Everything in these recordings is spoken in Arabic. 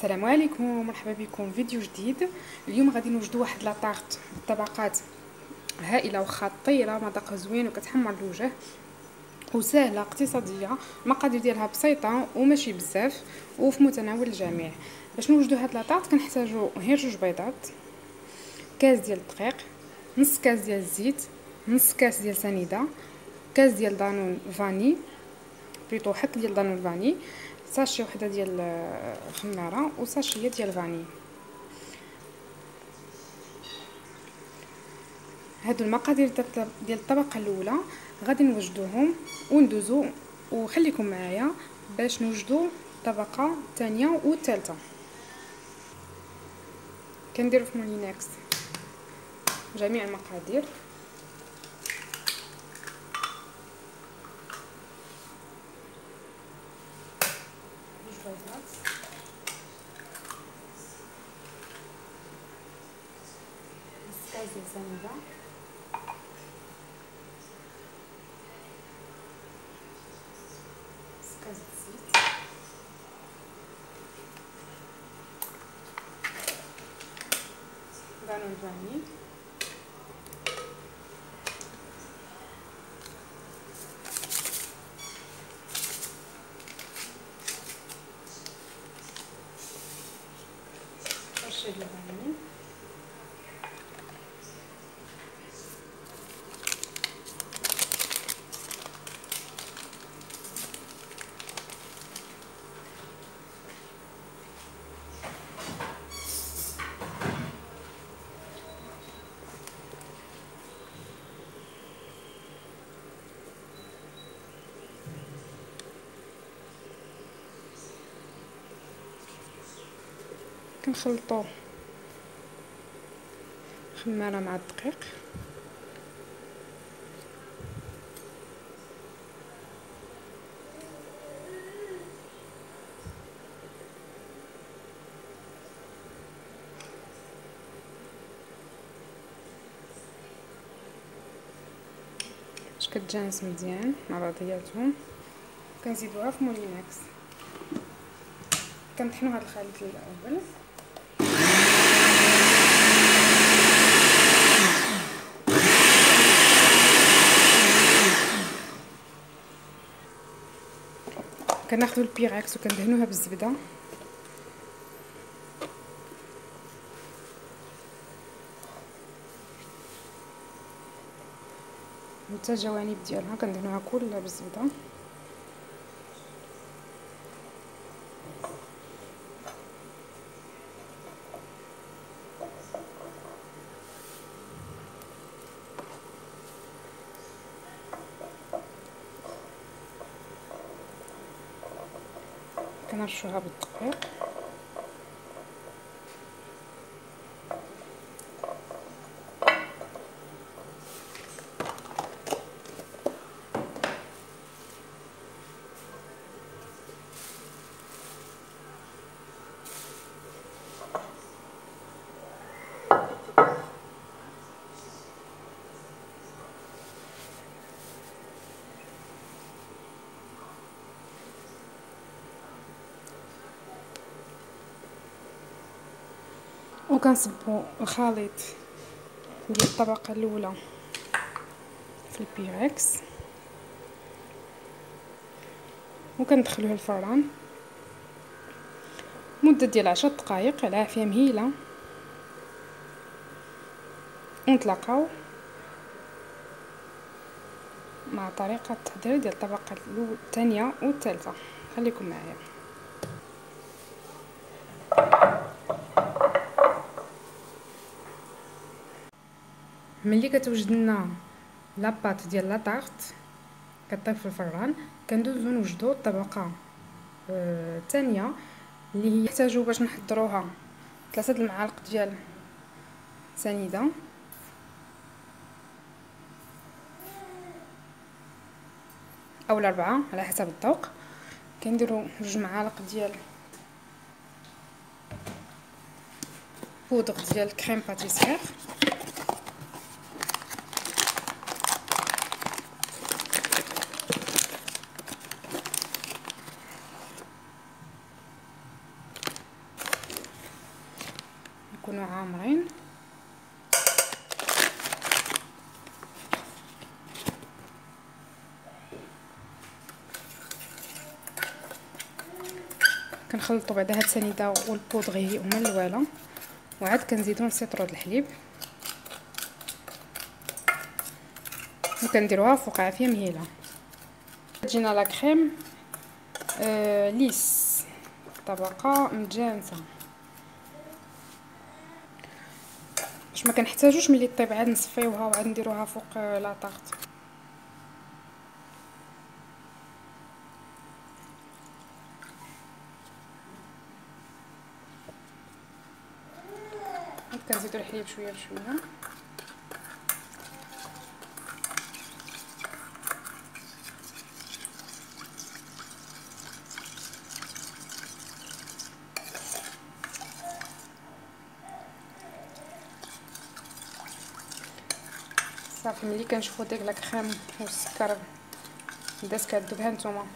السلام عليكم مرحبا بكم. فيديو جديد. اليوم غادي نوجدوا واحد لاطارت بالطبقات هائلة وخطيره مذاقها زوين وكتحمر الوجه وسهلة اقتصادية المقادير ديالها بسيطة وماشي بزاف وفي متناول الجميع. باش نوجدوا هاد لاطارت كنحتاجوا غير جوج بيضات كاس ديال الدقيق نص كاس ديال الزيت نص كاس ديال سنيدة كاس ديال دانون فاني بليطو حك ديال Danone vanille. sachet وحدة ديال الخماره و sachet ديال vanille. هادو المقادير ديال الطبقة الأولى غادي نوجدوهم وندوزو وخليكم معايا باش نوجدو الطبقه الثانية والثالثه كنديرو في Moulinex جميع المقادير. نص ديال الزنيبه نص الزيت دانون فاني الشيء اللبني كنخلطو. خمارة مع الدقيق. باش كتجانس مزيان مع بعضياتهم. كنزيدوها في Moulinex كنطحنو هاد الخليط الأول. كناخذوا البيغاكس وكندهنوها بالزبدة. حتى الجوانب ديالها كندهنوها كلها بالزبدة. كنرشوها بالدقيق وكنصبو الخليط ديال الطبقة الأولى في البيركس وكندخلوه الفران. مدة ديال عشر دقائق على عافيه مهيلة. ونتلاقاو مع طريقة التحضير ديال الطبقة الثانية والثالثة. خليكم معايا. ملي كتوجد لنا la pâte ديال la tarte كطيب في الفران كندوزو نوجدو الطبقه الثانية آه اللي هي يحتاجو باش نحضروها. ثلاثة المعالق ديال سنيدة. أو الأربعة على حسب الذوق. كنديرو جوج معالق ديال بودغ ديال كريم باتيسير كنخلطوا بعدا هاد السنيده والبودغي هما الاولى وعاد كنزيدو نسيطرو الحليب. وكنديروها فوق عافية مهيلة. تجينا لا كريم آه ليس. طبقة متجانسه باش ما كنحتاجوش ملي طيب عاد نصفيوها وعاد نديروها فوق لا طارت. كنزيدو الحليب شوية بشوية. صافي ملي كنشوفو ديك لا كريم والسكر بدات كتذوب هانتوما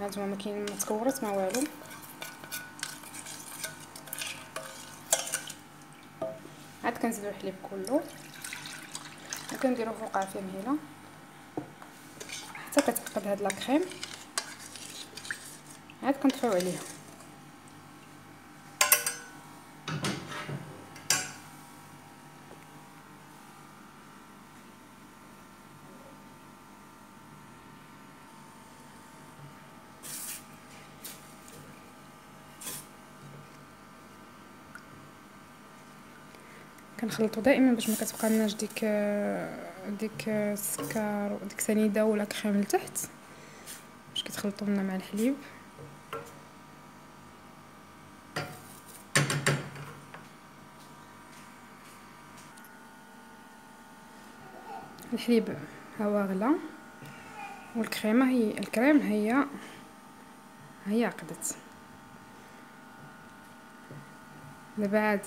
هانتوما ما كاين ما تكورت ما والو. عاد كنزيدو الحليب كله وكنديرو فوق عافيه مهيلة. حتى كتعقد هاد لا كريم. عاد كنطفيو عليها. كنخلطو دائما باش ما كتبقى لناش ديك ديك السكر وديك سنيدة ولا كريم لتحت. باش كتخلطو لنا مع الحليب. الحليب هو غلا والكريمة هي الكريم هي هي عقدت. دابا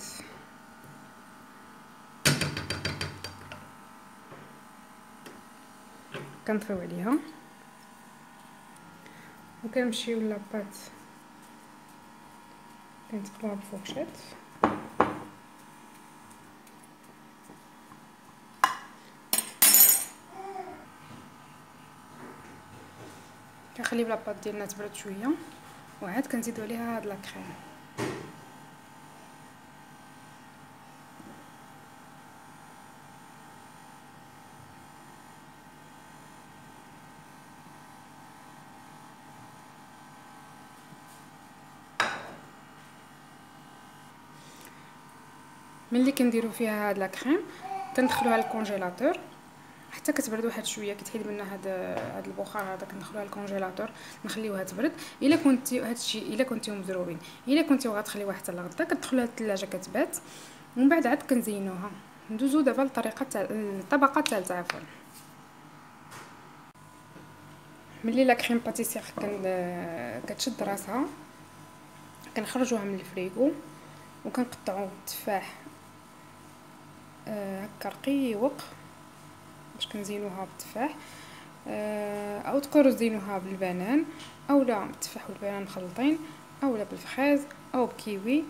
كنطفيو عليها وكنمشيو لاباط كنتقلوها بفوكشيط كنخليو لاباط ديالنا تبرد شوية. وعاد كنزيدو عليها هاد لا ملي كنديرو فيها هاد لا كريم كندخلوها للكونجيلاتور. حتى كتبرد واحد شوية كتحيد منها هاد هاد البخار هذا كندخلوها للكونجيلاتور نخليوها تبرد. إلا كنتي هادشي إلا كنتيو مزروبين إلا كنتيو غتخليوها حتى لغدا كتدخلوها للثلاجه كتبات. ومن بعد عاد كنزينوها. ندوزو دابا للطريقه تاع الطبقه الثالثه عفوا. ملي لا كريم باتيسير كتشد راسها كنخرجوها من الفريغو وكنقطعو التفاح هكا رقيق باش كنزينوها بالتفاح. آه، أو تقدروا تزينوها بالبنان أو لا التفاح والبنان مخلطين أو لا بال fraise أو بكيوي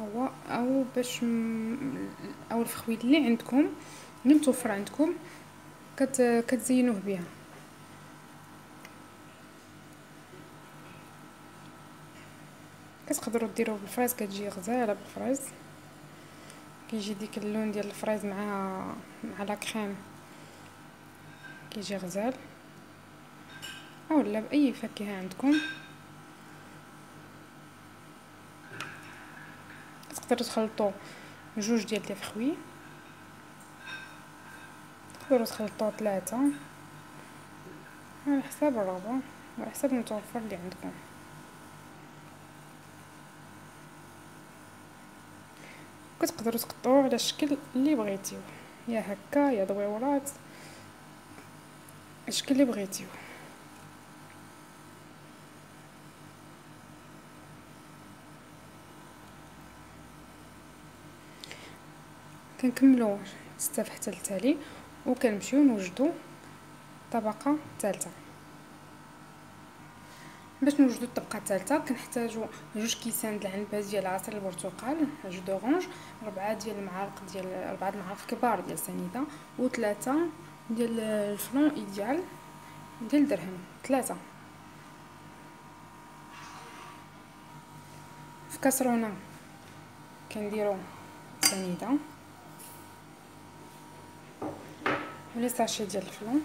أو أو باش. أو الفخويل اللي عندكم اللي متوفر عندكم كت... كتزينوه بها كتقدروا ديروه بال fraise كتجي غزالة بال fraise كيجي ديك اللون ديال الفريز مع مع لا كريم. كيجي غزال. اولا بأي فاكهة عندكم. تقدروا تخلطوا جوج ديال لي فخوي. تقدروا تخلطوا ثلاثة. على حساب الرغبه وعلى حساب المتوفر اللي عندكم. كتقدروا تقطعوه على الشكل اللي بغيتيو. يا هكا يا دويورات الشكل اللي بغيتيو. كنكملوا السفحه التالي وكنمشيو نوجدوا طبقة ثالثه باش نوجدو الطبقة الثالثة كنحتاجو جوج كيسان د العنبة ديال عصير البرتقال جوج دورونج ربعة ديال المعالق ديال ربعة المعالق كبار ديال سنيدة وثلاثة ديال الفلون إيديال ديال درهم ثلاثة. في كاسرونة كنديرو سنيدة. ولي ساشي ديال الفلون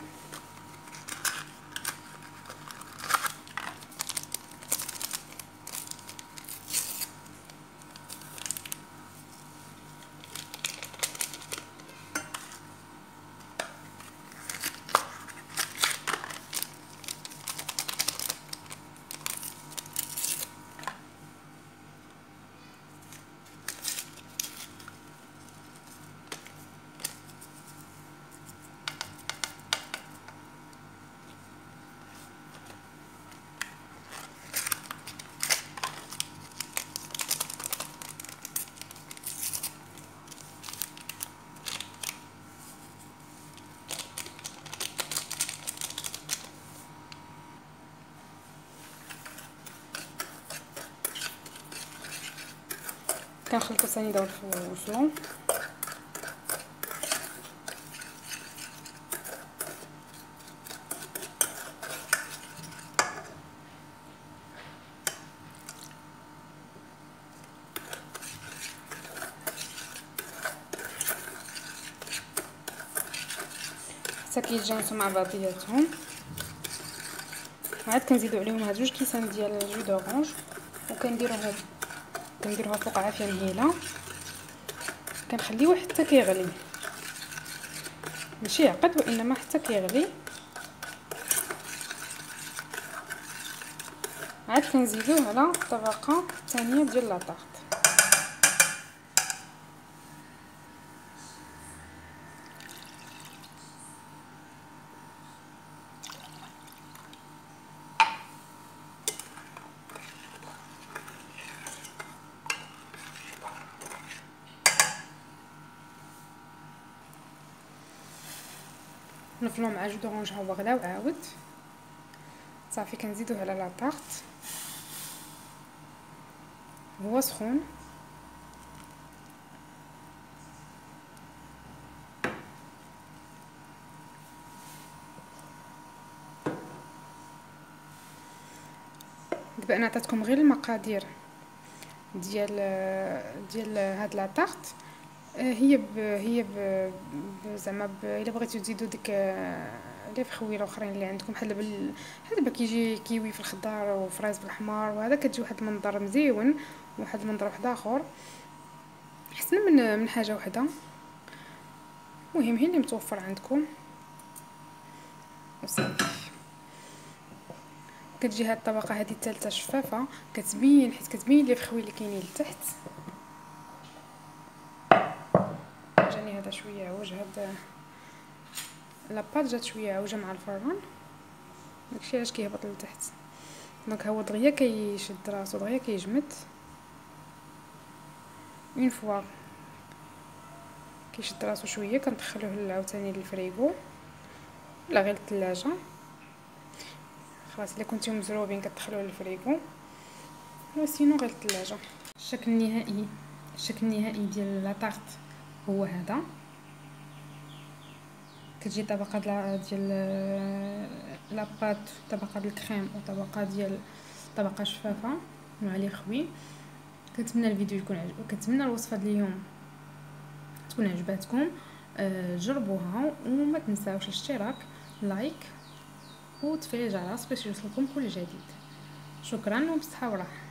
كنخلطو السنيده وال flan حتى كيتجانسو مع بعضياتهم عاد كنزيدو عليهم هاد جوج كيسان ديال jus d'orange وكنديرو هاد كنديروها فوق عافيه مهيله كنخليوه حتى كيغلي. ماشي يعقد وإنما حتى كيغلي. عاد كنزيدوه على الطبقه الثانية ديال لاطاغ نفلو مع جو دورانج هو غلا وعاود. صافي كنزيدوه على لاطارت هو سخون. دابا أنا عطيتكم غير المقادير ديال ديال هاد لاطارت هي ب هي ب زعما إلا بغيتو تزيدو ديك آه، لي فخوي الأخرين اللي عندكم بحال بحال دابا كيجي كيوي في الخضار وفراز بالحمار وهذا كتجي واحد المنظر مزيون وواحد المنظر واحد آخر. احسن من من حاجة وحدة. المهم هي اللي متوفر عندكم. وصافي. كتجي هاد الطبقة هذه الثالثة شفافة كتبين حيت كتبين لي فخوي اللي كاينين لتحت. هذا شوية عوج هاد la pâte جات شوية عوجه مع الفران داكشي علاش كيهبط لتحت. donc هو دغيا كيشد راسو دغيا كيجمد. une fois كيشد راسو شوية كندخلوه عاوتاني للفريغو. ولا غير الثلاجه خلاص إلا كنتو مزروبين كتدخلوه لل frigo. و sinon غير الثلاجه الشكل النهائي الشكل النهائي ديال la tarte هو هذا. كتجي طبقة ديال la pâte طبقة ديال الكريم وطبقه ديال طبقة شفافة. مع لي خوي. كنتمنى الفيديو يكون عجبكم كنتمنى الوصفة ديال اليوم تكون عجباتكم أه جربوها وما تنساوش الاشتراك like وتفعيل الجرس باش يوصلكم كل جديد. شكرا وبصحه وراحه